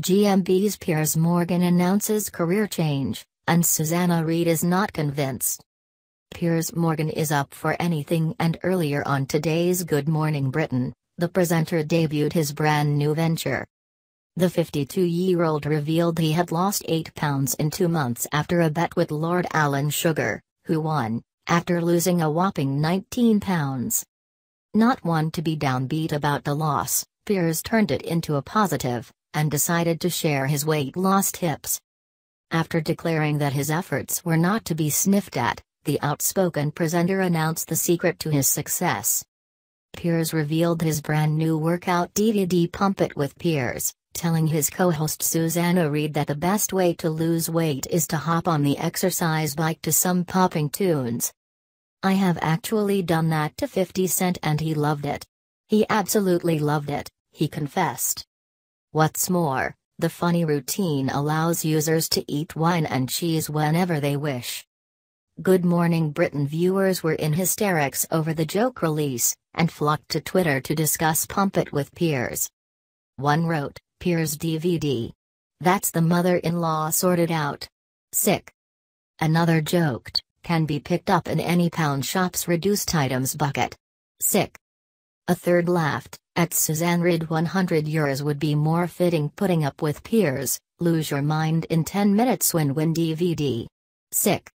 GMB's Piers Morgan announces career change, and Susanna Reid is not convinced. Piers Morgan is up for anything and earlier on today's Good Morning Britain, the presenter debuted his brand new venture. The 52-year-old revealed he had lost 8 pounds in two months after a bet with Lord Alan Sugar, who won, after losing a whopping 19 pounds. Not one to be downbeat about the loss, Piers turned it into a positive, and decided to share his weight loss tips. After declaring that his efforts were not to be sniffed at, the outspoken presenter announced the secret to his success. Piers revealed his brand new workout DVD Pump It with Piers, telling his co-host Susanna Reid that the best way to lose weight is to hop on the exercise bike to some popping tunes. I have actually done that to 50 Cent and he loved it. He absolutely loved it, he confessed. What's more, the funny routine allows users to eat wine and cheese whenever they wish. Good Morning Britain viewers were in hysterics over the joke release, and flocked to Twitter to discuss Pump It with Piers. One wrote, Piers DVD. That's the mother-in-law sorted out. Sick. Another joked, can be picked up in any pound shop's reduced items bucket. Sick. A third laughed, at Susanna Reid 100 euros would be more fitting putting up with Piers, lose your mind in 10 minutes when win DVD. Sick.